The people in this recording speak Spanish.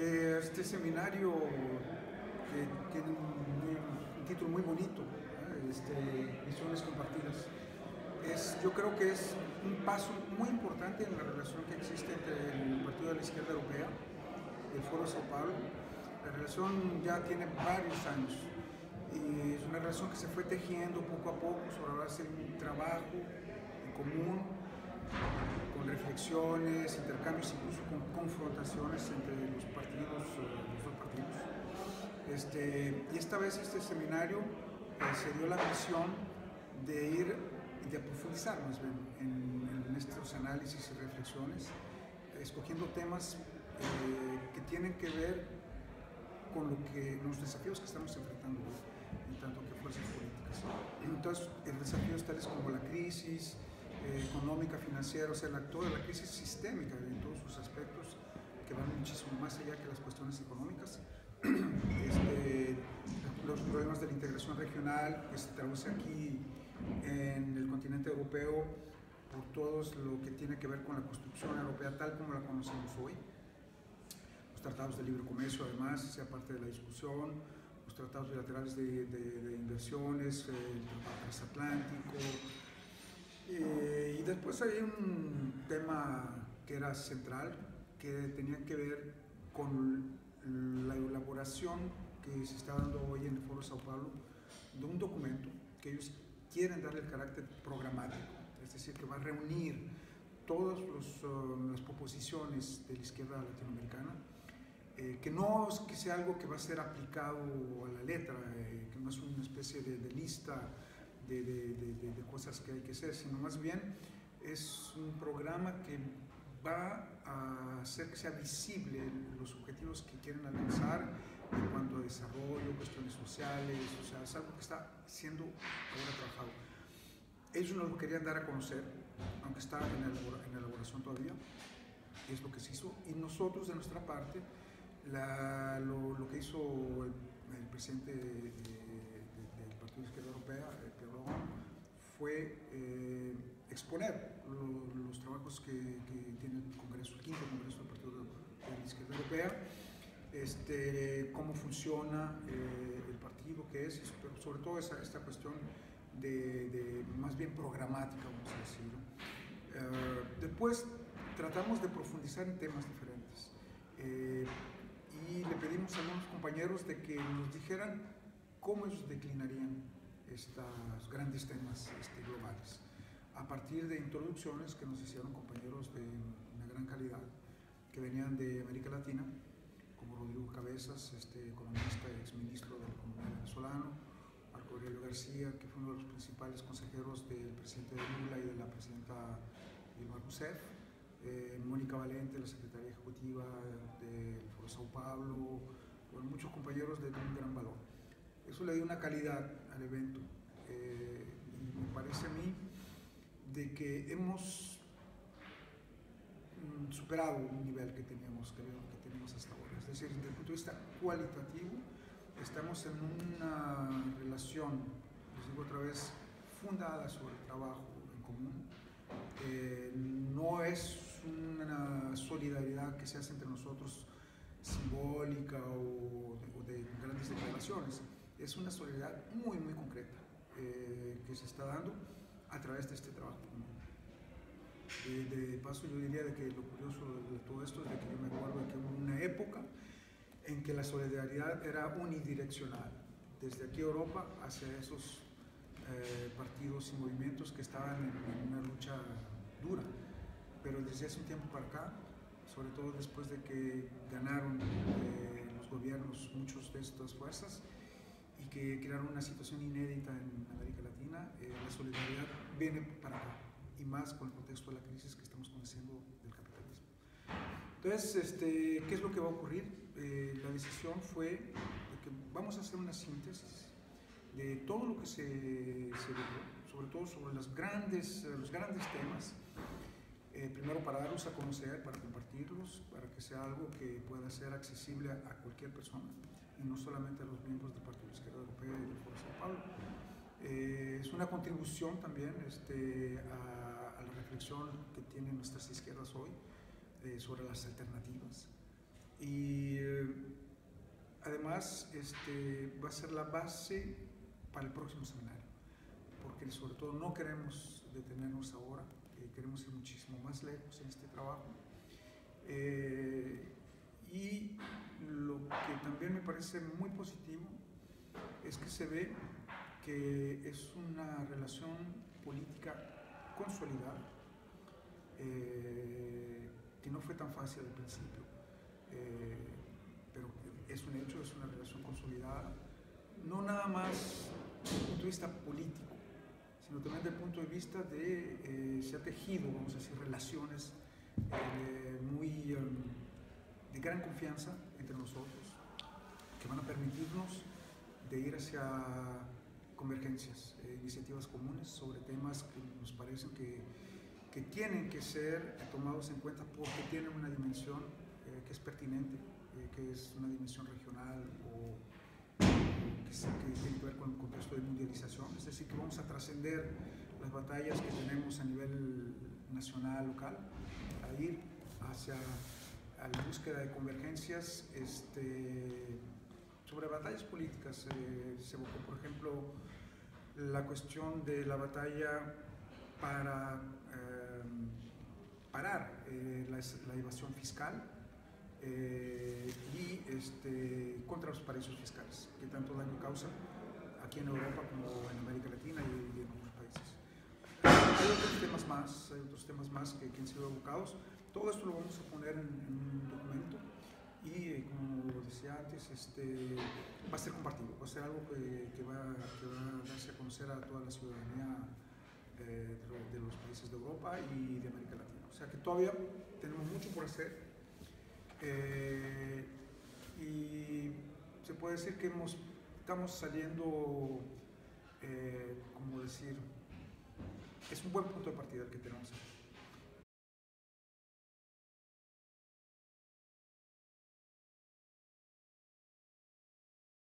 Eh, este seminario que tiene un, título muy bonito, este, Visiones Compartidas. Es, yo creo que es un paso muy importante en la relación que existe entre el Partido de la Izquierda Europea y el Foro de Sao Paulo. La relación ya tiene varios años y es una relación que se fue tejiendo poco a poco sobre hacer un trabajo en común, con reflexiones, intercambios, incluso con confrontaciones entre los partidos, eh, los dos partidos. Este, y esta vez este seminario eh, se dio la misión de ir, de profundizar más bien en, en estos análisis y reflexiones, escogiendo temas eh, que tienen que ver con lo que, los desafíos que estamos enfrentando en tanto que fuerzas políticas. Entonces, desafíos tales como la crisis eh, económica, financiera, o sea, la, toda la crisis sistémica en todos sus aspectos, que van muchísimo más allá que las cuestiones económicas. Este, los problemas de la integración regional que se traduce aquí en el continente europeo por todo lo que tiene que ver con la construcción europea tal como la conocemos hoy. Los tratados de libre comercio, además, sea parte de la discusión, los tratados bilaterales de, de, de inversiones, el tratado transatlántico. Eh, y después hay un tema que era central, que tenía que ver con la elaboración que se está dando hoy en el Foro Sao Paulo de un documento que ellos quieren darle el carácter programático, es decir, que va a reunir todas los, uh, las proposiciones de la izquierda latinoamericana, eh, que no es que sea algo que va a ser aplicado a la letra, eh, que no es una especie de, de lista de, de, de, cosas que hay que hacer, sino más bien es un programa que va a hacer que sea visible los objetivos que quieren alcanzar en cuanto a desarrollo, cuestiones sociales, o sea, es algo que está siendo ahora trabajado. Ellos no lo querían dar a conocer, aunque está en, elabora, en elaboración todavía, es lo que se hizo, y nosotros de nuestra parte, la, lo, lo, que hizo el, el presidente de, de Izquierda Europea, Pedro fue eh, exponer lo, los trabajos que, que, tiene el Congreso, el quinto Congreso del Partido de la Izquierda Europea, este, cómo funciona eh, el partido, qué es, pero sobre todo esa, esta cuestión de, de, más bien programática, vamos a decir. Eh, después tratamos de profundizar en temas diferentes eh, y le pedimos a algunos compañeros de que nos dijeran cómo ellos declinarían estos grandes temas este, globales, a partir de introducciones que nos hicieron compañeros de una gran calidad, que venían de América Latina, como Rodrigo Cabezas, este, economista y exministro de la economía venezolano, Marco Aurelio García, que fue uno de los principales consejeros del presidente de Lula y de la presidenta Dilma Rousseff, eh, Mónica Valente, la secretaria ejecutiva del Foro Sao Paulo, bueno, muchos compañeros de un gran valor. Eso le dio una calidad al evento eh, me parece a mí de que hemos mm, superado un nivel que teníamos, que, que teníamos hasta ahora. Es decir, desde el punto de vista cualitativo, estamos en una relación, les digo otra vez, fundada sobre el trabajo en común. Eh, no es una solidaridad que se hace entre nosotros simbólica o de grandes declaraciones es una solidaridad muy, muy concreta eh, que se está dando a través de este trabajo. De, de, paso yo diría de que lo curioso de todo esto es de que yo me acuerdo de que hubo una época en que la solidaridad era unidireccional, desde aquí Europa hacia esos eh, partidos y movimientos que estaban en, una lucha dura, pero desde hace un tiempo para acá, sobre todo después de que ganaron eh, los gobiernos muchos de estas fuerzas, y que crearon una situación inédita en América Latina, eh, la solidaridad viene para acá, y más con el contexto de la crisis que estamos conociendo del capitalismo. Entonces, este, ¿qué es lo que va a ocurrir? Eh, la decisión fue de que vamos a hacer una síntesis de todo lo que se, se sobre todo sobre los grandes, los grandes temas, eh, primero para darlos a conocer, para compartirlos, para que sea algo que pueda ser accesible a, a, cualquier persona y no solamente a los miembros del Partido de la Izquierda Europea y del Foro Sao Paulo. Eh, es una contribución también este, a, a, la reflexión que tienen nuestras izquierdas hoy eh, sobre las alternativas. Y eh, además este, va a ser la base para el próximo seminario, porque sobre todo no queremos detenernos ahora, queremos ir muchísimo más lejos en este trabajo. Eh, y lo que también me parece muy positivo es que se ve que es una relación política consolidada, eh, que no fue tan fácil al principio, eh, pero es un hecho, es una relación consolidada, no nada más desde el punto de vista político, sino también desde el punto de vista de, eh, se ha tejido, vamos a decir, relaciones muy de gran confianza entre nosotros, que van a permitirnos de ir hacia convergencias, iniciativas comunes sobre temas que nos parecen que que tienen que ser tomados en cuenta porque tienen una dimensión eh, que es pertinente, eh, que es una dimensión regional o que, tiene que ver con el contexto de mundialización. Es decir, que vamos a trascender las batallas que tenemos a nivel nacional, local, a ir hacia la búsqueda de convergencias este, sobre batallas políticas. Eh, se evocó, por ejemplo, la cuestión de la batalla para Em, parar eh, la, evasión fiscal eh, y este, contra los paraísos fiscales, que tanto daño causan aquí en Europa como en América Latina y, en otros países. Hay otros temas más, hay otros temas más que, han sido evocados. Todo esto lo vamos a poner en, un documento y, eh, como decía antes, este, va a ser compartido, va a ser algo que, que, va, que va a darse a conocer a toda la ciudadanía eh, de los países de Europa y de América Latina. O sea que todavía tenemos mucho por hacer eh, y se puede decir que estamos saliendo, eh, como decir, es un buen punto de partida el que tenemos aquí.